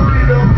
Freedom.